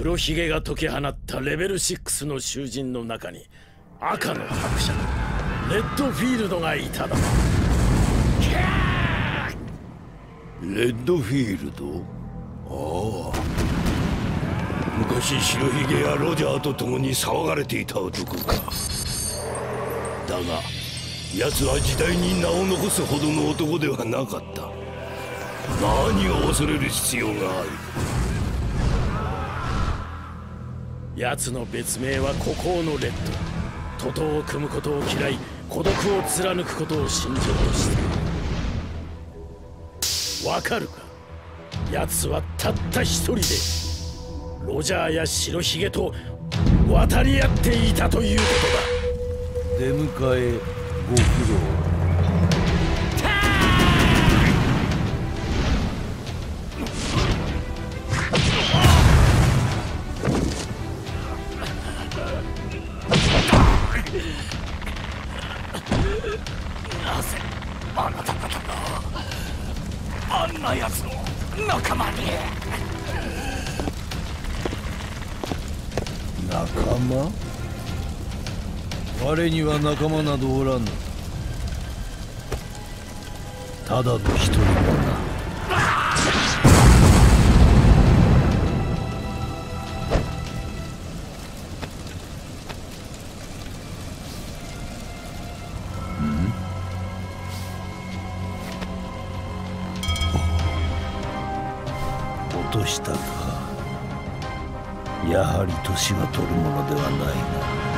黒ひげが解き放ったレベル6の囚人の中に赤の伯爵レッドフィールドがいただレッドフィールド。ああ。昔白ひげやロジャーと共に騒がれていた男かだが奴は時代に名を残すほどの男ではなかった。何を恐れる必要がある。奴の別名は孤高のレッド。徒党を組むことを嫌い孤独を貫くことを信条として。わかるか？奴はたった一人でロジャーや白ひげと渡り合っていたということだ。出迎えご苦労。我には仲間などおらぬ。ただの一人だな。落としたか。やはり年は取るものではないな。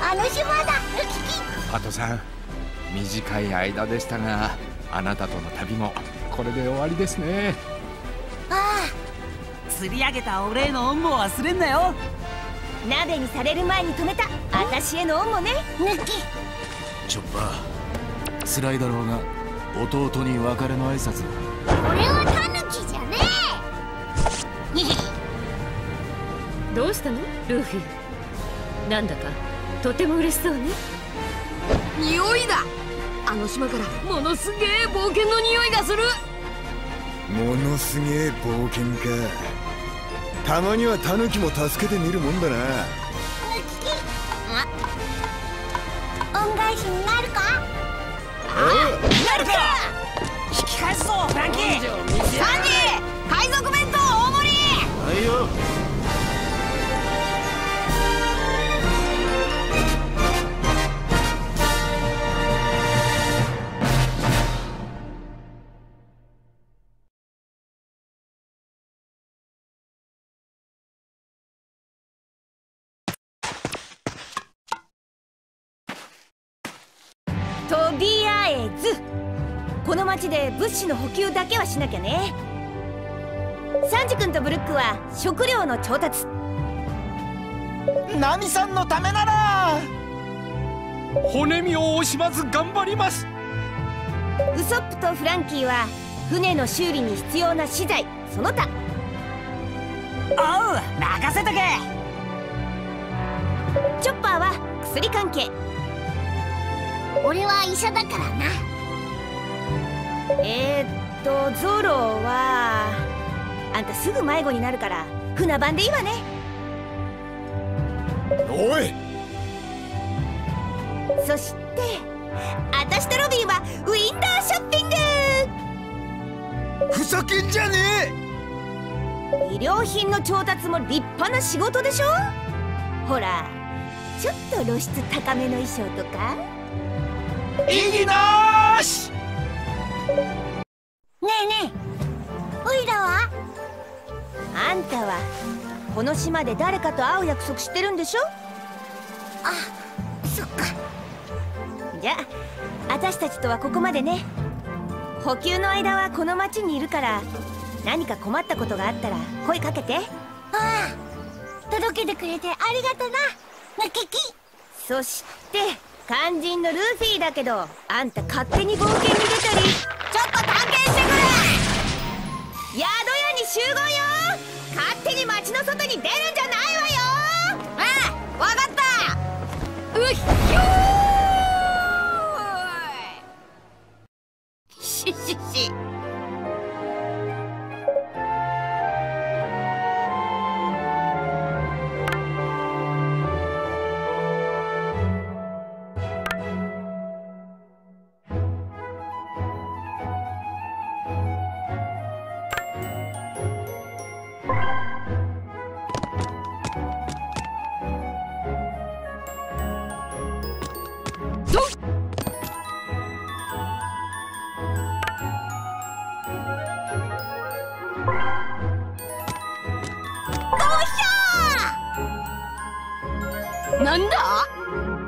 あの島だパトさん短い間でしたがあなたとの旅もこれで終わりですね。ああ釣り上げたお礼の恩も忘れんなよ。鍋にされる前に止めた私への恩もね。抜きチョッパー辛いだろうが弟に別れの挨拶俺はタヌキじゃねえ。どうしたのルーフィ。なんだかとても嬉しそうね。匂いだ。あの島から。ものすげえ冒険の匂いがする。ものすげえ冒険か。たまにはタヌキも助けてみるもんだな。恩返しになるか？なるか！引き返すぞフランキーこの町で物資の補給だけはしなきゃね。サンジ君とブルックは食料の調達。ナミさんのためなら。骨身を惜しまず頑張ります。ウソップとフランキーは船の修理に必要な資材その他。おう任せとけ。チョッパーは薬関係俺は医者だからな。えー、っとゾロはあんたすぐ迷子になるから船番でいいわね。おい。そして私とロビンはウィンダーショッピング。ふざけんじゃねえ。医療品の調達も立派な仕事でしょ。ほらちょっと露出高めの衣装とか意義なし。ねえねえおいらは？あんたはこの島で誰かと会う約束してるんでしょ？あじゃ私たちとはここまでね。補給の間はこの町にいるから何か困ったことがあったら声かけて。ああ届けてくれてありがとな。ムキキそして肝心のルフィだけどあんた勝手に冒険に出たりちょっと探検してくれ！宿屋に集合よ！勝手に町の外に出るんじゃないわよ！ああわかった！うっひょー ししし。な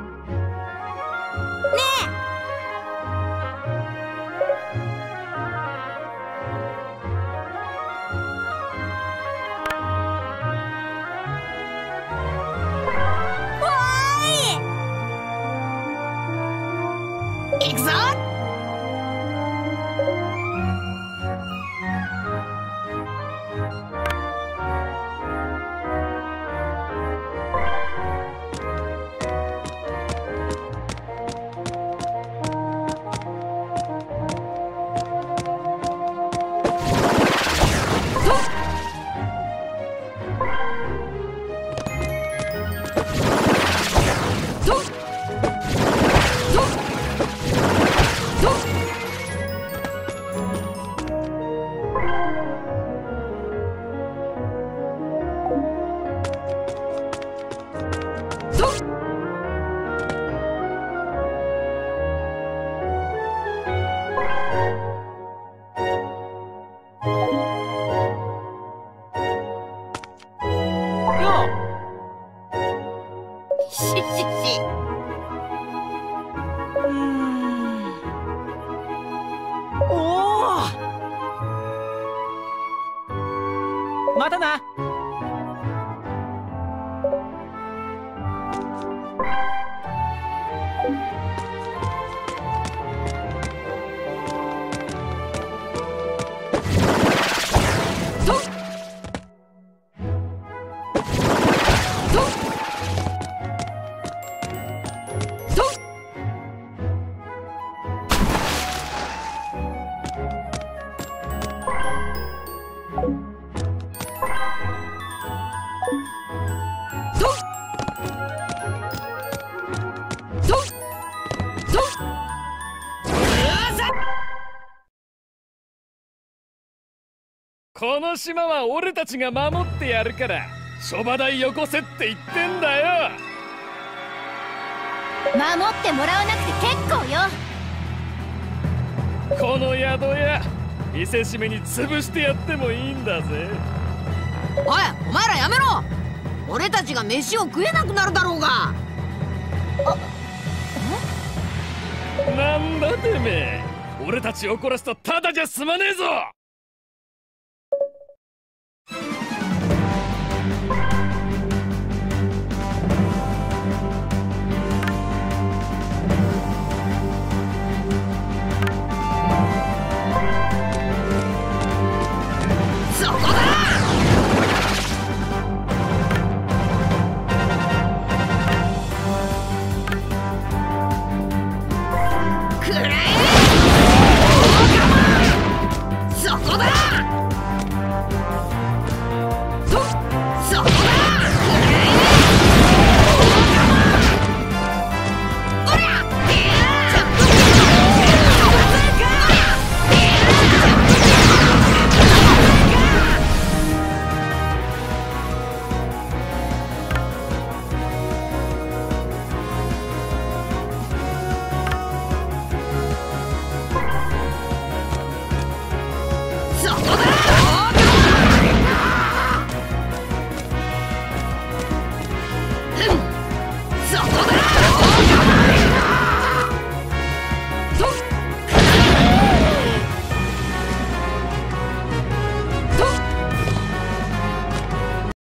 おまこの島は俺たちが守ってやるから諸場代よこせって言ってんだよ。守ってもらわなくて結構よ。この宿屋見せしめに潰してやってもいいんだぜ。おいお前らやめろ。俺たちが飯を食えなくなるだろうが。なんだてめえ。俺たち怒らすとただじゃ済まねえぞ找到。